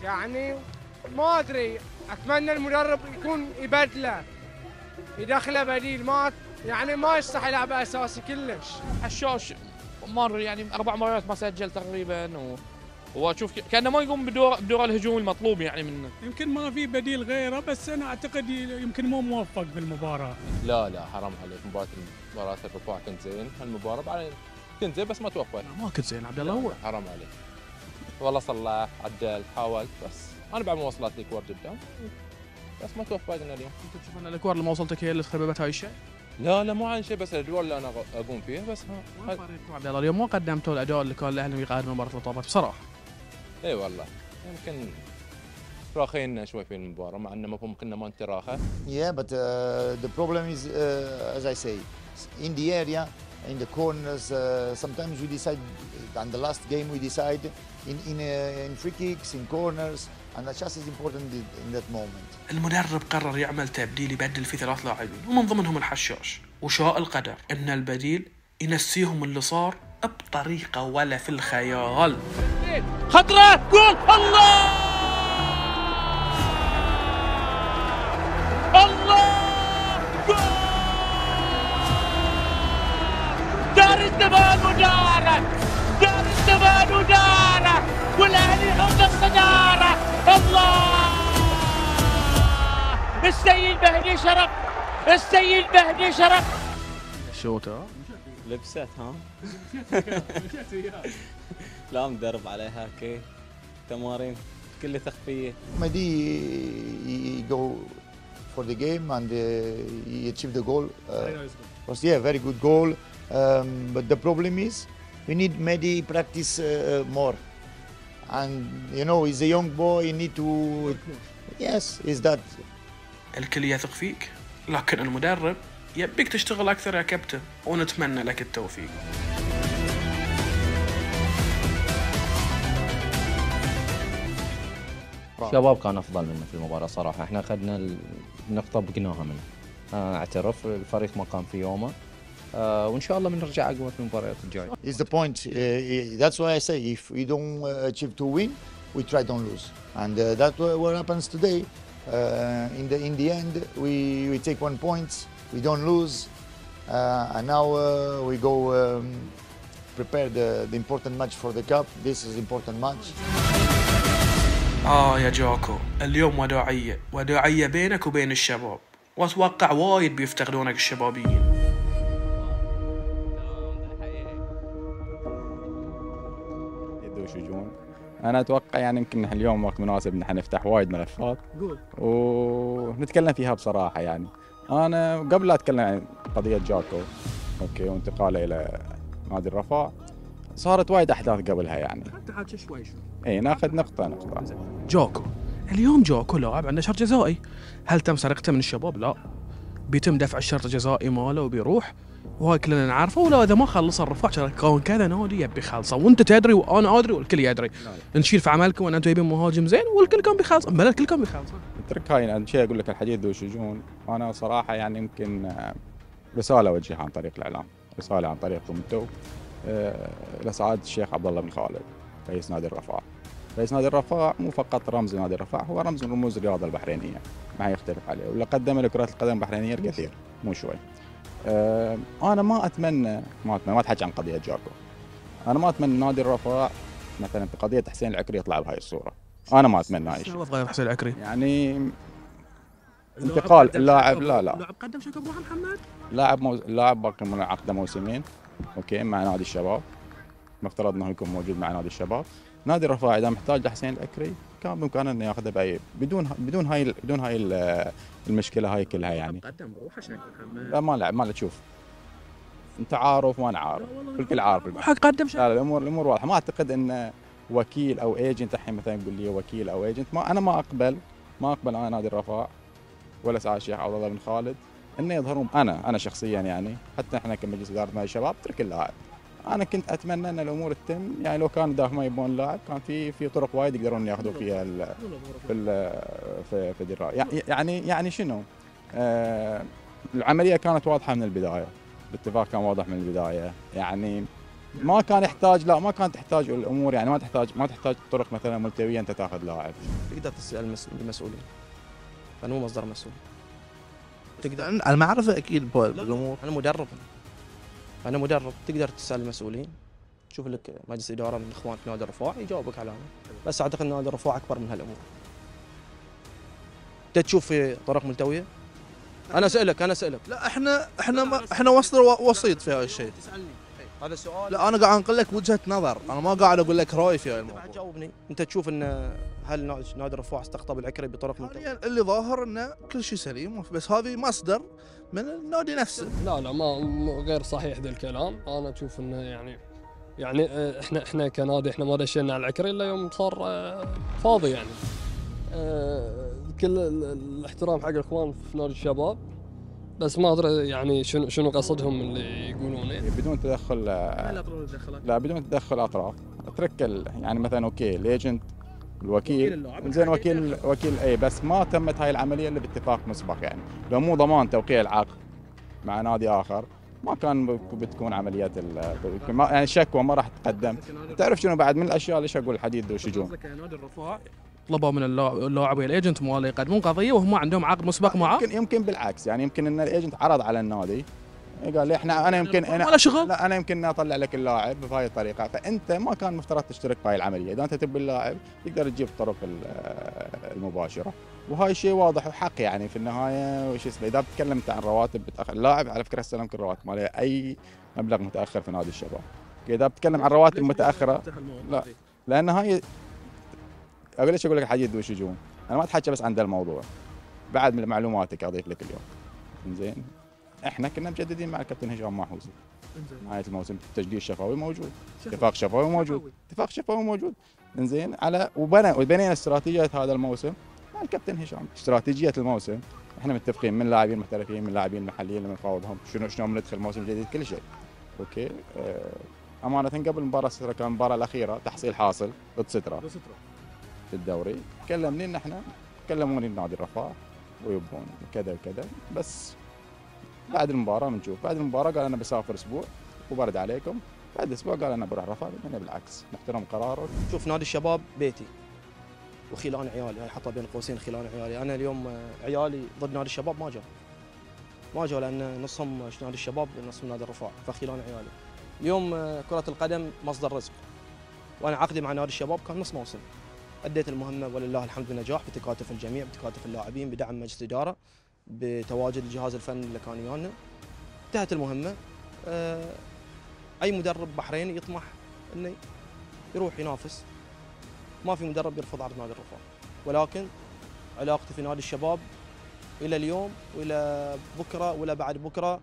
يعني ما أدري أتمنى المدرب يكون يبدله. يدخله بديل ما يعني ما يصح يلعب أساسي كلش. حشاش مر يعني أربع مرات ما سجل تقريبا و... وأشوف كأنه ما يقوم بدور بدور الهجوم المطلوب يعني منه يمكن ما في بديل غيره بس أنا أعتقد يمكن مو موفق في المباراه لا لا حرام عليك. مباراة مباراة الرفاع كنت زين هالمباراة بعدين كنت زين بس ما توفق ما كنت زين عبد الله. هو حرام عليك. والله صلح عدل حاولت بس أنا بعد ما وصلت لي كور قدام بس ما توفقنا اليوم. تشوف ان الاكوار اللي ما وصلتك هي اللي سببت هاي الشيء؟ لا لا مو عن شيء بس الادوار اللي أنا أقوم فيها بس ها عبد الله اليوم؟ ما قدمتوا الأداء اللي كان الأهلي يقارن المباراه اللي طافت بصراحة. اي والله يمكن راخينا شوي في المباراة مع انه مفهوم كنا ما نتراخى Yeah, but uh, the problem is, uh, as I say, in the area, in the corners. Uh, sometimes we decide, and the last game we decide in in, uh, in free kicks, in corners, and that just is important in, in that moment. المدرب قرر يعمل تبديل يبدل في ثلاث لاعبين ومن ضمنهم الحشاش وشاء القدر ان البديل ينسيهم اللي صار بطريقة ولا في الخيال. خطرة! جول! الله! الله! جول! دار الزمان ودارك دار الزمان ودارك والأهلي يحوز الصدارة الله! السيد مهدي شرف! السيد مهدي شرف! الشوطه لبست ها لا مدرب عليها كي تمارين كلها تخفيه he go for the game and uh, he achieved the goal. Uh, nice was yeah, very good goal. Um, but the problem is we need Mehdi practice uh, more. And you know, he's a young boy. He need to. Yes, is that الكل يثق فيك لكن المدرب يبيك تشتغل أكثر يا كابتن ونتمنى لك التوفيق. الشباب كان أفضل منا في المباراة صراحة. إحنا أخذنا النقطة بقناها منه. أعترف الفريق ما كان في يومه. آه، وإن شاء الله بنرجع اقوى في المباريات الجاية. Is the point. Uh, that's why I say if we don't uh, achieve to win, we try don't lose, and uh, that's what what happens today. Uh, in the in the end, we, we take one point, we don't lose, uh, and now uh, we go um, prepare the, the important match for the cup. This is important match. آه يا جوكو اليوم وداعية وداعية بينك وبين الشباب. وأتوقع وايد بيفتقدونك الشبابيين. أنا أتوقع يعني يمكن اليوم وقت مناسب إن إحنا نفتح وايد ملفات قول. ونتكلم فيها بصراحة يعني. أنا قبل لا أتكلم عن قضية جاكو okay وانتقاله إلى نادي الرفاع صارت وايد أحداث قبلها يعني. تعال شوي شوي. اي ناخذ نقطة نقطة. جوكو اليوم جوكو لاعب عنده شرط جزائي. هل تم سرقته من الشباب؟ لا. بيتم دفع الشرط الجزائي ماله وبيروح وهاي كلنا نعرفه. ولا إذا ما خلص الرفاع ترى كون كذا نادي يبي خلصه. وأنت تدري وأنا أدري والكل يدري. نشيل في عملكم وان أنتم جايبين مهاجم زين والكل كان بيخلص. بل الكل كان بيخلص. اترك هاي شيء أقول لك الحديث ذو شجون. أنا صراحة يعني يمكن آه، رسالة أوجهها عن طريق الإعلام. رسالة عن طريقكم أنتم آه، لسعاده الشيخ عبد الله بن خالد رئيس نادي الرفاع. رئيس نادي الرفاع مو فقط رمز نادي الرفاع هو رمز من رموز الرياضة البحرينية. ما يختلف عليه. واللي قدم لكره القدم البحرينية الكثير مو شوي. آه، أنا ما أتمنى ما أتمنى ما أتحكي عن قضية جاكو. أنا ما أتمنى نادي الرفاع مثلا في قضيه حسين العكري يطلع بهاي الصورة. أنا ما أتمنى هاي الشيء شو تغير حسين العكري؟ يعني انتقال. اللاعب لا لا لاعب قدم ابو محمد؟ لاعب مو... لاعب باقي من عقده موسمين. okay مع نادي الشباب. مفترض إنه يكون موجود مع نادي الشباب. نادي الرفاع إذا محتاج لحسين العكري كان بإمكانه إنه ياخذه باي بدون بدون هاي بدون هاي ال- المشكلة هاي كلها يعني. قدم روحه شكل محمد. لا ما لعب ما له تشوف. أنت عارف وأنا عارف. الكل عارف. حق قدم لا لا الأمور الأمور واضحة. ما أعتقد ان وكيل أو agent الحين مثلا يقول لي وكيل أو agent ما أنا ما أقبل ما أقبل أنا نادي الرفاع ولا سعاده الشيخ عبد الله بن خالد إنه يظهرون أنا أنا شخصيا يعني. حتى إحنا كمجلس إدارة نادي الشباب اترك اللاعب. أنا كنت أتمنى إن الأمور تتم. يعني لو كان دافع ما يبون لاعب كان في في طرق وايد يقدرون ياخذوا فيها ال في ال في في الرأي. يعني يعني شنو؟ آه، العملية كانت واضحة من البداية. الاتفاق كان واضح من البداية. يعني ما كان يحتاج لا ما كان تحتاج الأمور يعني ما تحتاج ما تحتاج طرق مثلا ملتوية أنت تأخذ لاعب تقدر تسأل المس- المسؤولين. أنا مو مصدر مسؤول. تقدر. على المعرفه أكيد بالأمور. أنا مدرب. أنا مدرب. تقدر تسأل المسؤولين. تشوف لك مجلس إدارة من الاخوان في نادي الرفاع يجاوبك على هذا. بس أعتقد نادي الرفاع أكبر من هالأمور. أنت تشوف في طرق ملتوية؟ أنا أسألك أنا أسألك. لا إحنا إحنا ما إحنا وصل وسيط في هذا الشيء. هذا سؤال. لا أنا قاعد أنقل لك وجهة نظر. أنا ما قاعد أقول لك راي في الموضوع. جاوبني أنت تشوف إن هل نادي نادي الرفاع استقطب العكري بطرق حاليا اللي ظاهر إنه كل شيء سليم بس هذه مصدر من النادي نفسه. لا لا ما غير صحيح ذا الكلام. أنا أشوف إنه يعني يعني آه، إحنا إحنا كنادي إحنا ما دشينا على العكري إلا يوم صار آه، فاضي يعني. آه، كل ال- الاحترام حق الإخوان في نادي الشباب. بس ما أدري يعني شنو شنو قصدهم من اللي يقولونه بدون تدخل لا بدون تدخل أطراف. أترك يعني مثلا okay ال agent وكيل الوكيل زين وكيل وكيل اي بس ما تمت هاي العملية إلا باتفاق مسبق يعني. لو مو ضمان توقيع العقد مع نادي آخر ما كان بتكون عمليات يعني الشكوى ما راح تقدم. تعرف شنو بعد؟ من الأشياء ليش أقول الحديث ذو شجون قصدك نادي الرفاع طلبوا من اللاع- اللاعب ال agent ماله يقدمون قضية وهم عندهم عقد مسبق معاه يمكن يمكن بالعكس يعني يمكن إن ال agent عرض على النادي قال لي إحنا أنا يمكن أنا ولا شغل. لا أنا يمكن أطلع لك اللاعب بهاي الطريقة. فأنت ما كان مفترض تشترك بهاي العملية. إذا أنت تبي اللاعب تقدر تجيب الطرق ال- المباشرة. وهاي شيء واضح وحق يعني في النهاية. وش اسمه إذا بتكلمت عن رواتب بتاخر اللاعب على فكرة هسه يمكن رواتب ماله أي مبلغ متأخر في نادي الشباب. إذا بتكلم عن رواتب متأخرة لا. لأن هاي أقول ليش أقول لك حديد وشجون أنا ما أتحكى بس عن ذا الموضوع. بعد من معلوماتك أضيف لك اليوم. زين إحنا كنا مجددين مع الكابتن هشام ماحوزي نهاية الموسم التجديد الشفوي موجود. اتفاق شفوي موجود. اتفاق شفوي موجود. إنزين؟ على وبنى وبنينا استراتيجية هذا الموسم مع الكابتن هشام. استراتيجية الموسم. إحنا متفقين من لاعبين محترفين من لاعبين محليين لما نفاوضهم شنو شلون بندخل موسم جديد؟ كل شيء. أوكي؟ آه، أمانة قبل المباراة كان المباراة الأخيرة تحصيل حاصل ضد سترا في الدوري. كلمني ان إحنا كلموني نادي الرفاه ويبون كذا وكذا. بس بعد المباراة بنشوف بعد المباراة قال أنا بسافر أسبوع وبرد عليكم. بعد أسبوع قال أنا بروح رفاه أنا بالعكس. نحترم قراره. شوف نادي الشباب بيتي وخيلان عيالي. هاي حطها بين قوسين خيلان عيالي. أنا اليوم عيالي ضد نادي الشباب ما جاوا ما جاوا لأن نصهم نادي الشباب ونصهم نادي الرفاع فخيلان عيالي. اليوم آه، كرة القدم مصدر رزق. وأنا عقدي مع نادي الشباب كان نص موسم. أديت المهمة ولله الحمد بنجاح بتكاتف الجميع بتكاتف اللاعبين بدعم مجلس الإدارة بتواجد الجهاز الفني اللي كان ويانا. انتهت المهمة. آه، أي مدرب بحريني يطمح إنه يروح ينافس. ما في مدرب يرفض عرض نادي الرفاه ولكن علاقتي في نادي الشباب إلى اليوم وإلى بكرة ولا بعد بكرة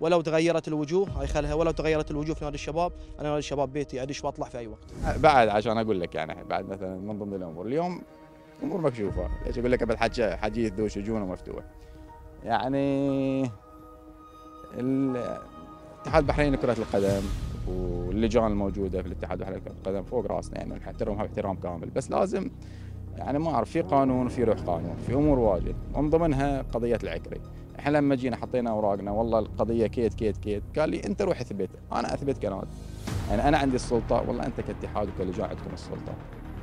ولو تغيرت الوجوه هاي خلها ولو تغيرت الوجوه في نادي الشباب أنا نادي الشباب بيتي أدش وأطلع في أي وقت. بعد عشان أقول لك يعني بعد مثلا من ضمن الأمور اليوم امور مكشوفة. ليش أقول لك قبل حديث ذو شجون ومفتوح. يعني الاتحاد البحريني لكره القدم واللجان الموجودة في الاتحاد البحريني لكره القدم فوق راسنا يعني نحترمها باحترام كامل. بس لازم يعني ما أعرف في قانون وفي روح قانون في أمور واجد. ومن ضمنها قضية العكري. إحنا لما جينا حطينا أوراقنا والله القضية كيت كيت كيت. قال لي أنت روح اثبت. أنا أثبت كنادي يعني أنا عندي السلطة والله أنت كاتحاد وكلجان عندكم السلطة.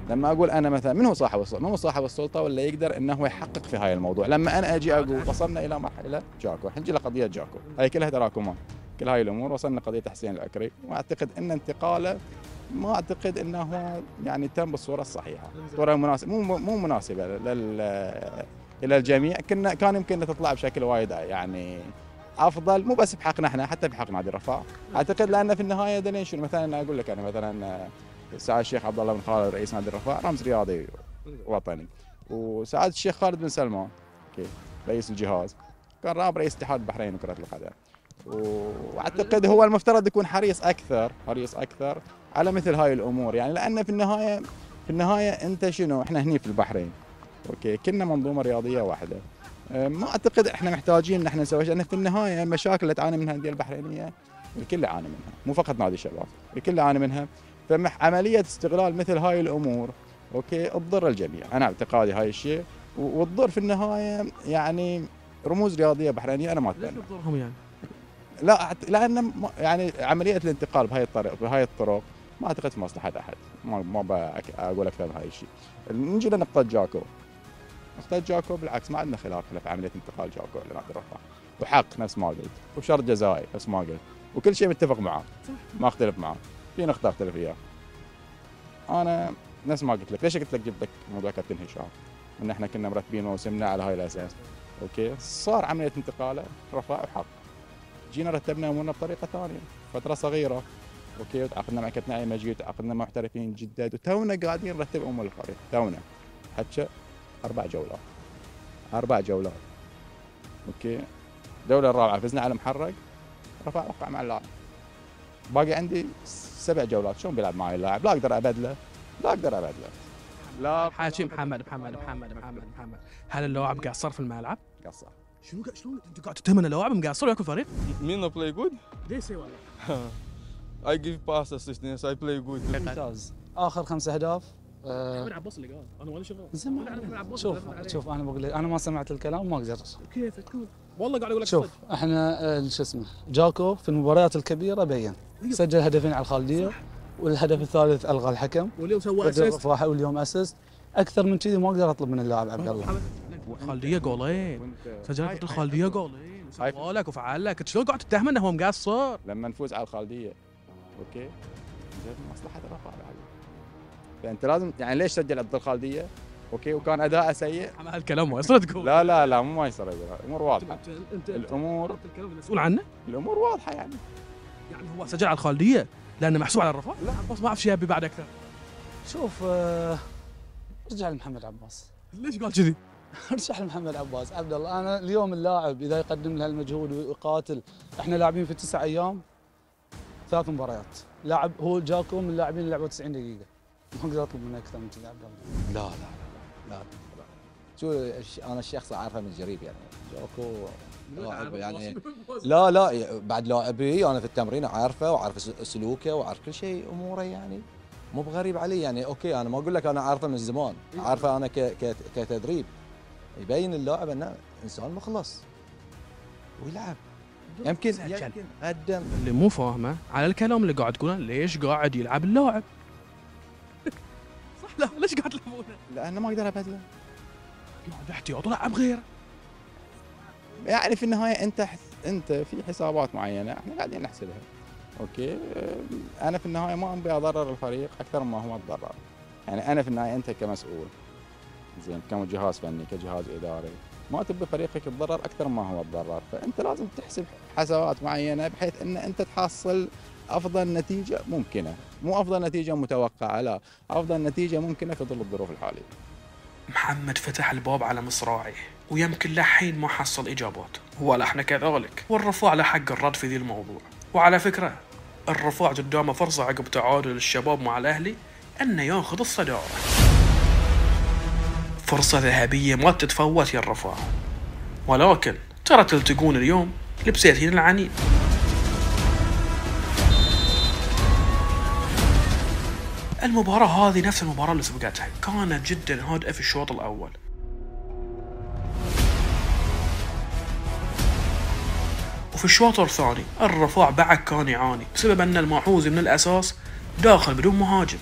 لما أقول أنا مثلا من هو صاحب السلطة؟ من هو صاحب السلطة ولا يقدر إنه هو يحقق في هاي الموضوع؟ لما أنا أجي أقول وصلنا إلى مرحلة جاكو، الحين نجي لقضيه جاكو، هاي كلها تراكمات، كل هاي الأمور. وصلنا قضية حسين العكري. وأعتقد إن انتقاله ما أعتقد إنه يعني تم بالصورة الصحيحة، صورة مناسبة. مو مو مناسبة لل إلى الجميع، كنا كان يمكن تطلع بشكل وايد يعني أفضل. مو بس بحقنا إحنا حتى بحق نادي الرفاه، أعتقد لأن في النهاية دليل شنو؟ مثلا أقول لك أنا مثلا سعاده الشيخ عبد الله بن خالد رئيس نادي الرفاه رمز رياضي وطني. وسعاده الشيخ خالد بن سلمان رئيس الجهاز. كان راب رئيس اتحاد البحرين لكره القدم. وأعتقد هو المفترض يكون حريص أكثر حريص أكثر على مثل هاي الأمور. يعني لأن في النهاية في النهاية أنت شنو؟ إحنا هني في البحرين. okay كنا منظومة رياضية واحدة. أه، ما أعتقد إحنا محتاجين إن إحنا نسوي شيء لأن في النهاية المشاكل اللي تعاني منها الانديه البحرينية الكل يعاني منها مو فقط نادي الشباب الكل يعاني منها. فعمليه استغلال مثل هاي الأمور okay تضر الجميع. أنا اعتقادي هاي الشيء وتضر في النهاية يعني رموز رياضية بحرينية أنا ما أتبنى. تضرهم يعني؟ لا أعت- لأن يعني عملية الانتقال بهاي الطريق بهاي الطرق ما أعتقد في مصلحة أحد ما ما أقول أكثر من هاي الشيء. نجي لنقطة جاكو. نقطه جاكو بالعكس ما عندنا خلاف. في عملية انتقال جاكو لنادي الرفاع وحق نفس ما قلت. وبشرط جزائي نفس ما قلت. وكل شيء متفق معاه. ما أختلف معاه. في نقطه اختلف فيها أنا نفس ما قلت لك. ليش قلت لك جبت لك موضوع كابتن هشام؟ إن إحنا كنا مرتبين موسمنا على هاي الأساس. okay؟ صار عملية انتقاله رفاع وحق. جينا رتبنا أمورنا بطريقة ثانية. فترة صغيرة. okay؟ وتعاقدنا مع كابتن علي مجيد. وتعاقدنا مع محترفين جدد وتونا قاعدين نرتب أمور الفريق. تونا. حتى أربع جولات أربع جولات okay الجوله الرابعة فزنا على محرق رفاع وقع مع اللاعب باقي عندي سبع جولات شلون بيلعب معي اللاعب لا أقدر أبدله لا أقدر أبدله لا حاجي محمد محمد محمد محمد محمد هل اللاعب قاصر في الملعب؟ قصر شنو شلون أنت قاعد تتهم إن اللاعب مقاصر وياكل فريق؟ Me not play good? ليش والله؟ I give pass assistance. I play good. ممتاز آخر خمس أهداف آه، محمد عباس اللي قال. أنا ولا شغل زين ما- شوف شوف أنا بقول لك أنا ما سمعت الكلام ما أقدر كيف؟ تقول والله قاعد أقول لك شوف صدق. إحنا آه، شو اسمه جاكو في المباريات الكبيرة بين. سجل هدفين على الخالديه والهدف الثالث ألغى الحكم. واليوم سوى assist واليوم assist أكثر من كذي ما أقدر أطلب من اللاعب عبد الله. خالديه جولين. سجلت الخالديه جولين. وسوى لك وفعل لك شلون قاعد تتهم إنه هو مقصر؟ لما نفوز على الخالديه okay. مصلحة الرفاع بعد فانت لازم يعني ليش سجل ضد الخالدية؟ okay وكان أداءه سيء. هالكلام ما يصير تقول لا لا لا مو ما يصير الأمور واضحة. انت الأمور مسؤول عنه؟ الأمور واضحة يعني. يعني هو سجل على الخالدية لأنه محسوب على الرفاه؟ لا. عباس ما أعرف شيء ابي بعد أكثر. شوف آه، ارجع لمحمد عباس. ليش قال كذي؟ ارجع لمحمد عباس. عبد الله أنا اليوم اللاعب إذا يقدم له المجهود ويقاتل إحنا لاعبين في تسع أيام ثلاث مباريات. لاعب هو جاكو من اللاعبين اللي لعبوا 90 دقيقة. ما أقدر اطلب منه أكثر من كذا عبد الله. لا لا لا لا. شو أنا الشخص أعرفه من قريب يعني. جاكو لاعب يعني. لا لا بعد لاعبي أنا في التمرين أعرفه وأعرف سلوكه وأعرف كل شيء أموره يعني. مو بغريب علي يعني. أوكي أنا ما أقول لك أنا عارفه من زمان. عارفه أنا ك ك كتدريب. يبين اللاعب إنه إنسان مخلص. ويلعب. يمكن يمكن. قدم اللي مو فاهمه على الكلام اللي قاعد تقوله ليش قاعد يلعب اللاعب؟ لا ليش قاعد تلعبونه؟ لأنه ما أقدر أبدله. قاعد احتياط ولعب غيره. يعني في النهايه أنت حس- أنت في حسابات معينة إحنا قاعدين نحسبها. أوكي؟ آه، أنا في النهاية ما أبي أضرر الفريق أكثر ما هو أتضرر. يعني أنا في النهاية أنت كمسؤول. زين كجهاز فني كجهاز إداري. ما تبي فريقك يتضرر أكثر ما هو يتضرر فأنت لازم تحسب حسابات معينة بحيث إن أنت تحصل أفضل نتيجة ممكنة. مو أفضل نتيجة متوقعة لا. أفضل نتيجة ممكنة في ظل الظروف الحالية. محمد فتح الباب على مصراعيه ويمكن لحين ما حصل إجابات. ولا إحنا كذلك. والرفاع له حق الرد في ذي الموضوع. وعلى فكرة الرفاع قدامه فرصة عقب تعادل الشباب مع الأهلي أنه ياخذ الصدارة. فرصة ذهبية ما تتفوت يا الرفاع. ولكن ترى تلتقون اليوم لبسيتين العنيد المباراة هذه نفس المباراة اللي سبقتها. كانت جدا هادئة في الشوط الأول. وفي الشوط الثاني الرفاع بعد كان يعاني بسبب أن المعوزي من الأساس داخل بدون مهاجم.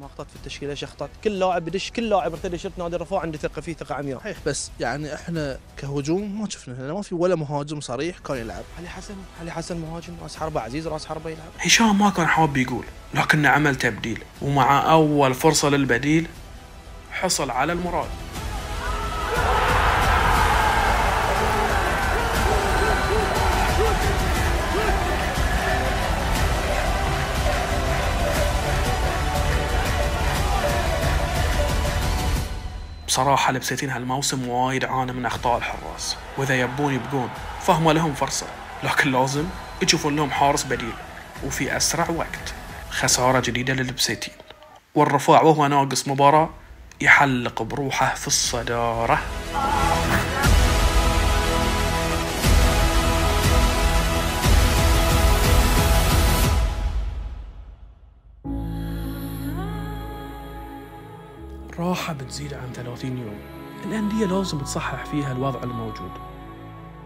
ما أخطأت في التشكيله إيش أخطأت؟ كل لاعب بدش كل لاعب ارتدى شرط نادي الرفاع عنده ثقة فيه ثقة عمياء. صحيح بس يعني إحنا كهجوم ما شفنا هنا ما في ولا مهاجم صريح كان يلعب. علي حسن علي حسن مهاجم راس حربة عزيز راس حربة يلعب. هشام ما كان حاب يقول لكنه عمل تبديل ومع أول فرصة للبديل حصل على المراد. بصراحة لبسيتين هالموسم وايد عانى من أخطاء الحراس وإذا يبون يبقون فهم لهم فرصة لكن لازم يشوفون لهم حارس بديل وفي أسرع وقت خسارة جديدة للبسيتين. والرفاع وهو ناقص مباراة يحلق بروحه في الصدارة. راحة بتزيد عن 30 يوم. الأندية لازم تصحح فيها الوضع الموجود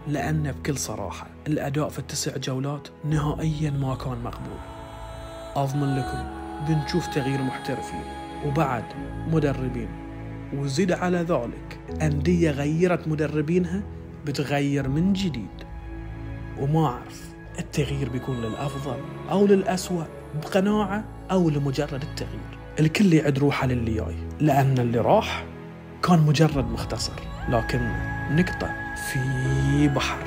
لأن بكل صراحة الأداء في التسع جولات نهائيا ما كان مقبول. أضمن لكم بنشوف تغيير محترفين وبعد مدربين وزيد على ذلك أندية غيرت مدربينها بتغير من جديد. وما أعرف التغيير بيكون للأفضل أو للأسوأ بقناعة أو لمجرد التغيير. الكل يعد روحه للي جاي لأن اللي راح كان مجرد مختصر لكن نقطة في بحر.